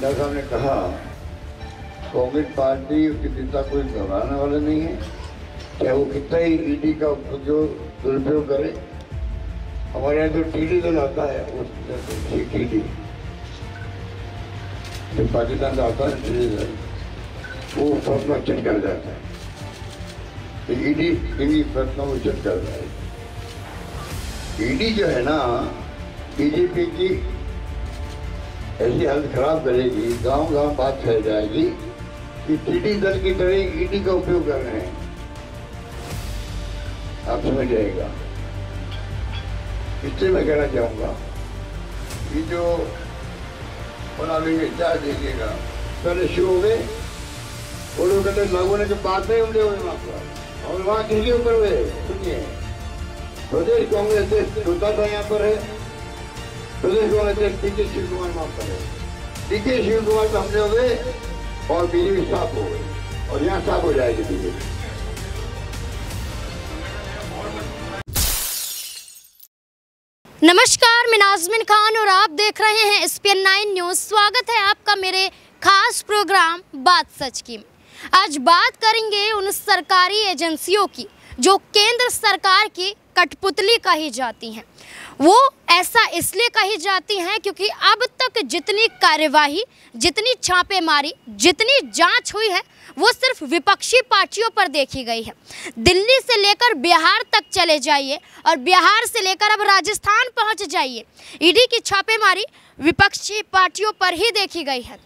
नड्डा साहब ने कहा कांग्रेस पार्टी उसके नेता कोई घबराने वाला नहीं है। चाहे वो कितना ही ईडी का उपयोग, दुरुपयोग करे, हमारे यहाँ जो टीडी दल आता है उस टीडी जो पाकिस्तान से आता है टीडी दल वो फैसला चेक कर जाता है। ईडी इनकी फैसला को चेक कर है। ईडी जो है ना बीजेपी की ऐसी हालत खराब करेगी गाँव गाँव बात फैल जाएगी कि टीडी दल की तरह ईडी का उपयोग कर रहे हैं। आप समझ जाएगा। इसलिए मैं कहना चाहूँगा कि जो बना लेंगे चाय देखिएगा पहले शुरू हो गए वो लोग कहते लागू होने के बाद में हमले हुए वहाँ पर। और वहाँ किसके ऊपर हुए, सुनिए। प्रदेश कांग्रेस अध्यक्ष रुद्रा था यहाँ पर है। प्रदेश कुमार वहाँ पर है डी के शिव कुमार और साफ़ हो और यहाँ साफ़ हो जाएगी बीजेपी नमस्कार, मैं नाजमिन खान और आप देख रहे हैं एस पी नाइन न्यूज़। स्वागत है आपका मेरे खास प्रोग्राम बात सच की। आज बात करेंगे उन सरकारी एजेंसियों की, जो केंद्र सरकार की कठपुतली कही जाती हैं। वो ऐसा इसलिए कही जाती हैं क्योंकि अब तक जितनी कार्यवाही, जितनी छापेमारी, जितनी जाँच हुई है, वो सिर्फ़ विपक्षी पार्टियों पर देखी गई है। दिल्ली से लेकर बिहार तक चले जाइए और बिहार से लेकर अब राजस्थान पहुँच जाइए। ईडी की छापेमारी विपक्षी पार्टियों पर ही देखी गई है।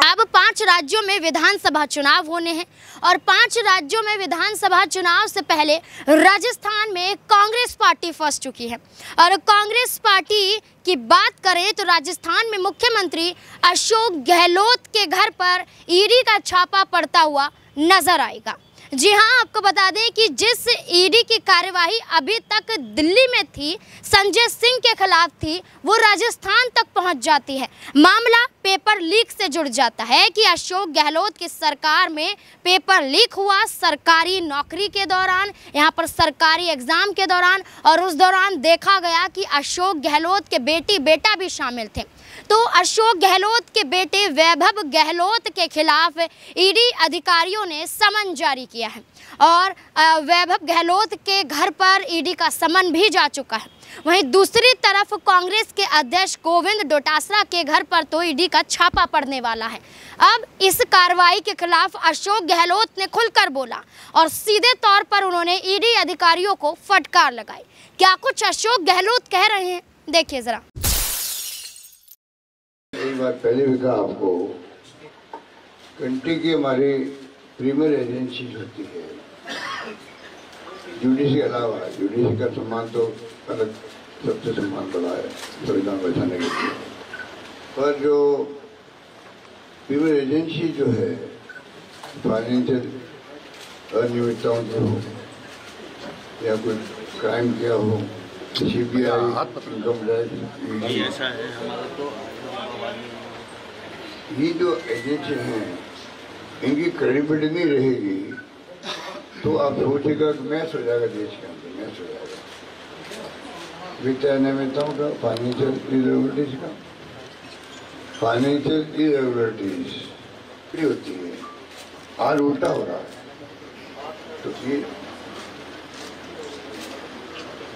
अब पाँच राज्यों में विधानसभा चुनाव होने हैं और पाँच राज्यों में विधानसभा चुनाव से पहले राजस्थान में कांग्रेस पार्टी फंस चुकी है। और कांग्रेस पार्टी की बात करें तो राजस्थान में मुख्यमंत्री अशोक गहलोत के घर पर ईडी का छापा पड़ता हुआ नज़र आएगा। जी हाँ आपको बता दें कि जिस ईडी की कार्यवाही अभी तक दिल्ली में थी, संजय सिंह के खिलाफ थी, वो राजस्थान तक पहुँच जाती है। मामला पेपर लीक से जुड़ जाता है कि अशोक गहलोत की सरकार में पेपर लीक हुआ, सरकारी नौकरी के दौरान, यहाँ पर सरकारी एग्ज़ाम के दौरान, और उस दौरान देखा गया कि अशोक गहलोत के बेटी बेटा भी शामिल थे। तो अशोक गहलोत के बेटे वैभव गहलोत के खिलाफ ईडी अधिकारियों ने समन जारी किया है। और वैभव गहलोत के घर पर ईडी का समन भी जा चुका है। वहीं दूसरी तरफ़ कांग्रेस के अध्यक्ष गोविंद डोटासरा के घर पर तो ईडी का छापा पड़ने वाला है। अब इस कार्रवाई के खिलाफ अशोक गहलोत ने खुलकर बोला और सीधे तौर पर उन्होंने ईडी अधिकारियों को फटकार लगाई। क्या कुछ अशोक गहलोत कह रहे हैं? देखिए जरा। बार पहले भी कहा आपको कंट्री की हमारी प्रीमियर एजेंसी होती है जुडिशरी के अलावा जुडिशरी का सम्मान तो अलग सबसे सम्मान बड़ा है संविधान बचाने के लिए। पर जो प्रीमियर एजेंसी जो है फाइनेंशियल अनियमितताओं की हो या कोई क्राइम किया हो सीबीआई इनकम टैक्स ऐसा है हमारा तो ये जो एजेंसी हैं, इनकी क्रेडिबिलिटी नहीं रहेगी तो आप सोचेगा कि मैं हो जाएगा देश के अंदर, मैं हो जाएगा वित्तीय अनियमितताओं का फाइनेंशियल इरेगुलरिटीज का फाइनेंशियल इरेगुलरिटीज होती है। आज उल्टा हो रहा है। तो ये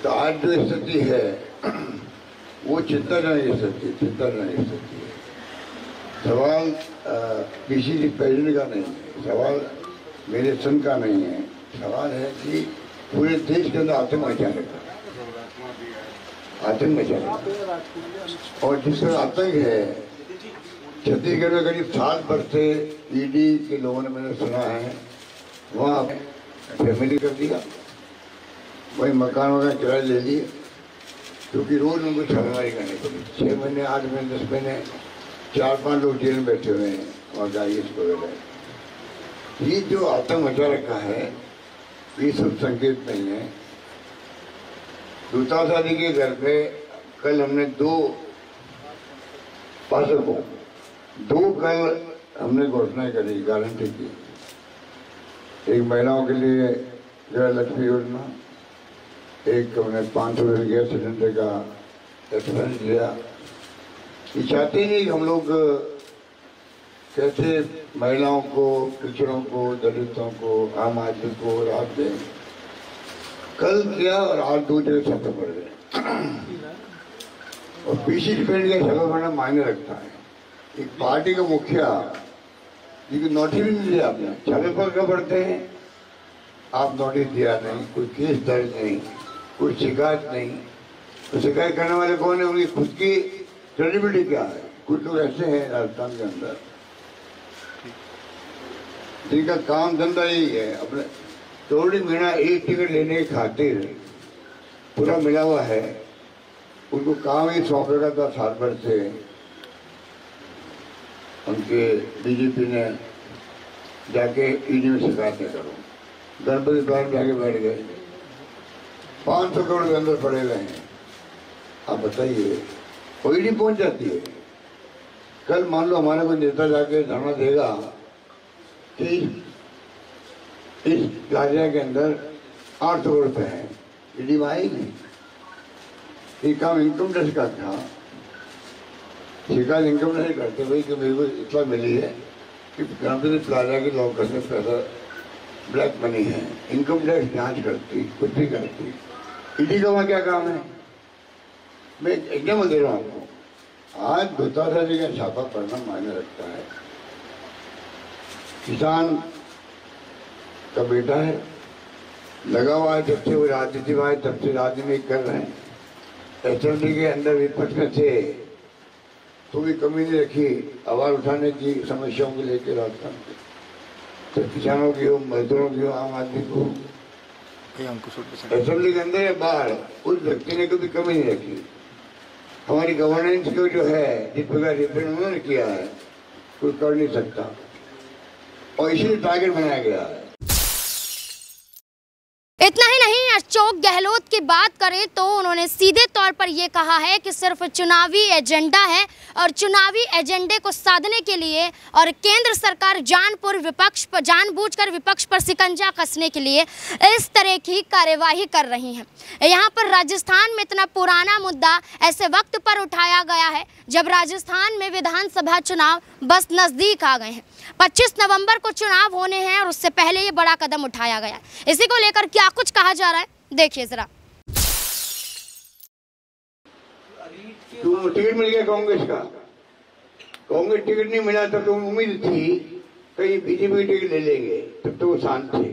तो आज जो स्थिति है, वो चिंता चिंताजनक स्थिति चिंताजनक स्थिति सवाल किसी भी का नहीं, सवाल मेरे सन का नहीं है। सवाल है कि पूरे देश के अंदर आतंक मचाने का आतंक मचाने का और जिस तरह आतंक है, छत्तीसगढ़ में करीब सात वर्ष से ईडी के लोगों ने मैंने सुना है, वहाँ फैमिली कर दिया। वही मकान वगैरह किराए ले लिए, क्योंकि रोज उनको छापेमारी करनी पड़ी। छः महीने, आठ महीने, दस महीने चार पाँच लोग जेल में बैठे हुए हैं और गाइस वगैरह ये जो आतंक मचा रखा है, ये सब संकेत नहीं है। दूतावास आदि के घर पे कल हमने दो पासकों दो कल हमने घोषणा करी, गारंटी की। एक महिलाओं के लिए गृह लक्ष्मी योजना, एक हमने पाँच सौ गैस सिलेंडर का रेफरेंस दिया ये चाहते कि हम लोग कैसे महिलाओं को, पिछड़ों को, दलितों को, आम आदमी को राहत दें। कल किया और आज दूसरे सफ़र पड़ गए। और पीसी डिपेंड का सफ़र पड़ना मायने रखता है। एक पार्टी का मुखिया जिसकी नोटिस भी नहीं दिया आपने। छापे पर क्या पड़ते हैं? आप नोटिस दिया नहीं, कोई केस दर्ज नहीं, कोई शिकायत नहीं। तो शिकायत करने वाले कौन है? उनकी खुद की क्रेडिबिलिटी क्या है? कुछ लोग ऐसे हैं राजस्थान के अंदर। जिनका काम धंधा यही है, अपने तोड़ी महीना एक टिकट लेने की खातिर पूरा मिला हुआ है। उनको काम ही सौंपेगा था साल से। उनके बीजेपी ने जाके ईडी में शिकायत करो। गणपति द्वार जाके बैठ गए। पाँच सौ करोड़ के अंदर पड़े हुए हैं। आप बताइए। वो ईडी पहुँच जाती है। कल मान लो हमारा कोई नेता जाके धरना देगा कि इस प्लाजा के अंदर आठ करोड़ रुपए है। ईडी में नहीं। ये काम इनकम टैक्स का था। शिकायत इनकम टैक्स करते भाई कि मेरे को इतना मिली है कि गणपति प्लाजा के लॉकर से पैसा ब्लैक मनी है। इनकम टैक्स जाँच करती कुछ भी करती। ईडी का वहाँ क्या काम है? मैं एकदम दे रहा हूँ आपको। आज दुतारा जी का छापा पड़ना मायने रखता है। किसान का बेटा है लगा हुआ है जब से वो राजनीति में आए तब से राजनीति कर रहे हैं। एस के अंदर विपक्ष में थे तो भी कमी नहीं रखी। आवाज़ उठाने की समस्याओं को लेकर राजस्थान के। तो किसानों की हो मजदूरों की हो आम आदमी को असेंबली के अंदर या बाहर उस व्यक्ति ने कभी कमी नहीं रखी। हमारी गवर्नेंस को जो है, जिस प्रकार रिप्रेजेंट उन्होंने किया है, कोई कर नहीं सकता। और इसीलिए टारगेट बनाया गया है। इतना ही नहीं अशोक गहलोत की बात करें तो उन्होंने सीधे तौर पर यह कहा है कि सिर्फ़ चुनावी एजेंडा है और चुनावी एजेंडे को साधने के लिए और केंद्र सरकार जानपुर विपक्ष पर जानबूझकर विपक्ष पर सिकंजा कसने के लिए इस तरह की कार्यवाही कर रही है। यहाँ पर राजस्थान में इतना पुराना मुद्दा ऐसे वक्त पर उठाया गया है जब राजस्थान में विधानसभा चुनाव बस नज़दीक आ गए हैं। 25 नवंबर को चुनाव होने हैं और उससे पहले ये बड़ा कदम उठाया गया इसी को लेकर क्या कुछ कहा जा रहा है? देखिए जरा। तुम टिकट मिल गया कांग्रेस का। कांग्रेस टिकट नहीं मिला तब तो उम्मीद थी कहीं बीजेपी टिकट ले लेंगे तब तो वो शांत थे।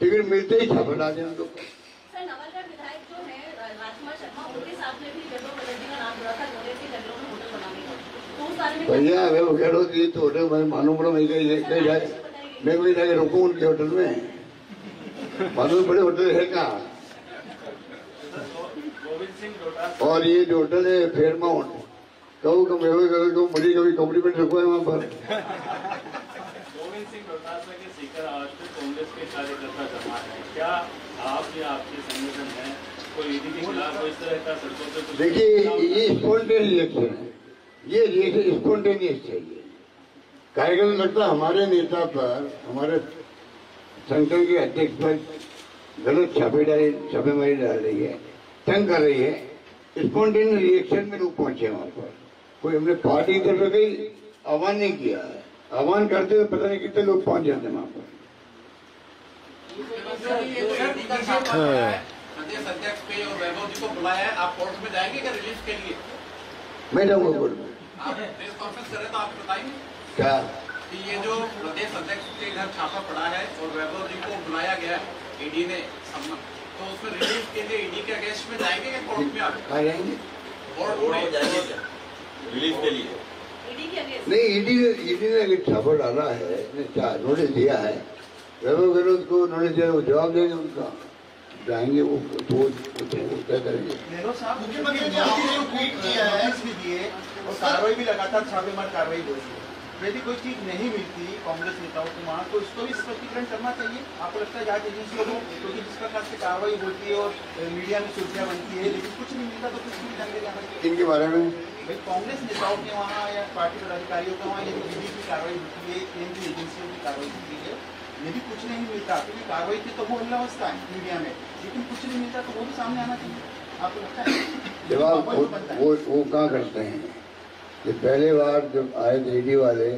टिकट मिलते ही छापा डाल दें उनको। सर नवलगढ़ विधायक जो है राजकुमार शर्मा उनके साथ में भी जगह बनर्जी का नाम जुड़ा था में होटल बनाने तो में भैया हो? तो होटल मैं मालूम पड़ा मैं कहीं कहीं जाए मैं कहीं जाके रुकूं उनके होटल में। मालूम पड़े होटल है कहा और ये जो होटल है फेयरमाउंट कहूँ कि मैं करूँ तो मुझे कभी कॉम्प्लीमेंट रखो है वहाँ पर? गोविंद सिंह डोटासरा के सीकर आज तक कांग्रेस के कार्यकर्ता जमा है। क्या आप या आपके संगठन है? कोई ईडी के खिलाफ इस तरह का सड़कों पे देखिए ये स्पॉन्टेनियस इलेक्शन है? ये रिएक्शन स्पॉन्टेनियस चाहिए। कार्यक्रम लगता हमारे नेता पर हमारे संगठन के अध्यक्ष पर गलत छापे डाली छापेमारी डाल रही है तंग कर रही है। स्पॉन्टेनियस रिएक्शन में लोग पहुँचे वहाँ पर। कोई हमने पार्टी की तरफ़ से कहीं आह्वान नहीं किया। है आह्वान करते हुए पता नहीं कितने लोग पहुँच जाते हैं वहाँ पर। अध्यक्ष पे और वैभव जी को बुलाया है। में जाएँगे क्या रिलीफ के लिए मैं जाऊँगा कोर्ट में आप प्रेस कॉन्फ्रेंस करें तो आप बताएँगे क्या? कि ये जो प्रदेश अध्यक्ष के घर छापा पड़ा है और वैभव जी को बुलाया गया है ईडी ने सम्मत तो उसमें रिलीफ के लिए ईडी के अगेंस्ट में जाएँगे क्या कोर्ट में आप जाएँगे। कोर्ट में जाएँगे क्या? रिलीफ के लिए। ईडी के अगेंस्ट? नहीं ईडी ने ईडी ने अगर छापा डाला है क्या नोटिस दिया है? वैभव गहलोत को नोटिस दिया है, वो जवाब देंगे उनका। जाएँगे वो तो तय करेंगे? मुख्यमंत्री ने आपने ट्वीट किया है इसलिए और कार्रवाई भी लगातार छापेमार कार्रवाई हो रही है। यदि कोई चीज़ नहीं मिलती कांग्रेस नेताओं को वहाँ तो इसको भी स्पष्टीकरण करना चाहिए। आपको लगता है जाँच एजेंसियों को क्योंकि जिस प्रकार से कार्रवाई होती है और मीडिया में सुर्खियाँ बनती है लेकिन कुछ नहीं मिलता तो कुछ भी ढंग से जाना इनके बारे में? भाई कांग्रेस नेताओं के वहाँ या पार्टी पदाधिकारियों के वहाँ यदि ईडी की कार्रवाई होती है केंद्रीय एजेंसियों की कार्रवाई होती है यदि कुछ नहीं मिलता क्योंकि कार्रवाई की तो वो अवस्था है मीडिया में लेकिन कुछ नहीं मिलता तो वो भी सामने आना चाहिए। आपको लगता है? जवाब। वो, वो कहाँ करते हैं? ये पहले बार जब आए थे ईडी वाले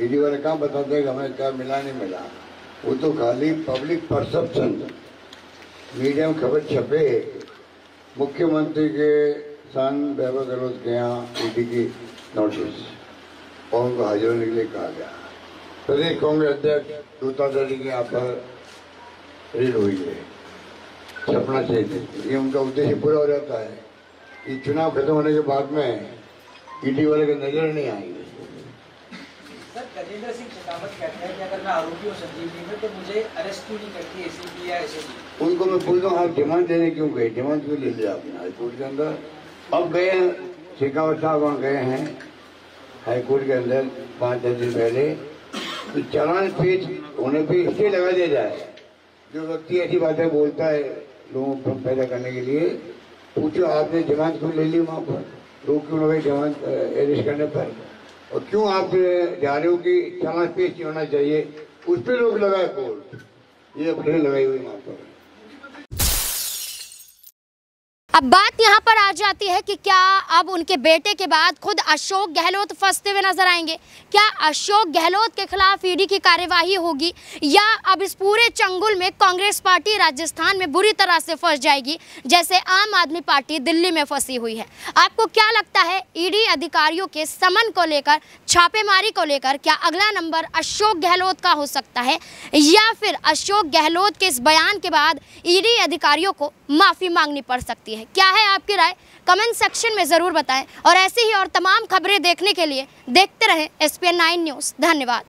ईडी वाले कहाँ बताते हैं हमें क्या मिला नहीं मिला? वो तो खाली पब्लिक परसेप्शन मीडिया में खबर छपे। मुख्यमंत्री के सन वैभव गहलोत के यहाँ ईडी की नोटिस और उनको हाजिर होने के लिए कहा गया। प्रदेश कांग्रेस अध्यक्ष दूताधारी के यहाँ पर रेड हुई है। छपना चाहिए। ये उनका उद्देश्य पूरा हो जाता है। ये चुनाव खत्म होने के बाद में ईडी वाले के नज़र नहीं आएँगे। सर गजेंद्र सिंह शेखावत कहते हैं कि अगर मैं आरोपी हूँ संजीवनी में तो मुझे अरेस्ट क्यों नहीं करती एसीपी या एसएसपी उनको मैं पूछता हूँ आप डिमांड देने क्यों गए? डिमांड क्यों ले लिया आपने? हाईकोर्ट के अंदर। अब गए हैं शेखावत साहब वहाँ गए हैं। हाईकोर्ट के अंदर पाँच दस दिन पहले। तो चालान पेश होने पे इसलिए लगा दिया जाए जो व्यक्ति ऐसी बातें बोलता है लोगों को पैदा करने के लिए पूछो आपने डिमांड क्यों ले ली वहाँ पर? लोग क्यों ना भाई जवान एरेस्ट करने पर? और क्यों आप जा रहे हो कि क्षमा पेश होना चाहिए? उस पर लोग लगाए कोर्ट। ये अपने लगाई हुई वहाँ पर अब बात यहाँ पर आ जाती है कि क्या अब उनके बेटे के बाद खुद अशोक गहलोत फंसते हुए नज़र आएँगे। क्या अशोक गहलोत के खिलाफ ईडी की कार्यवाही होगी या अब इस पूरे चंगुल में कांग्रेस पार्टी राजस्थान में बुरी तरह से फंस जाएगी, जैसे आम आदमी पार्टी दिल्ली में फंसी हुई है? आपको क्या लगता है ईडी अधिकारियों के समन को लेकर, छापेमारी को लेकर, क्या अगला नंबर अशोक गहलोत का हो सकता है? या फिर अशोक गहलोत के इस बयान के बाद ईडी अधिकारियों को माफ़ी मांगनी पड़ सकती है। क्या है आपकी राय? कमेंट सेक्शन में ज़रूर बताएँ और ऐसी ही और तमाम खबरें देखने के लिए देखते रहें एस पी न्यूज़ धन्यवाद।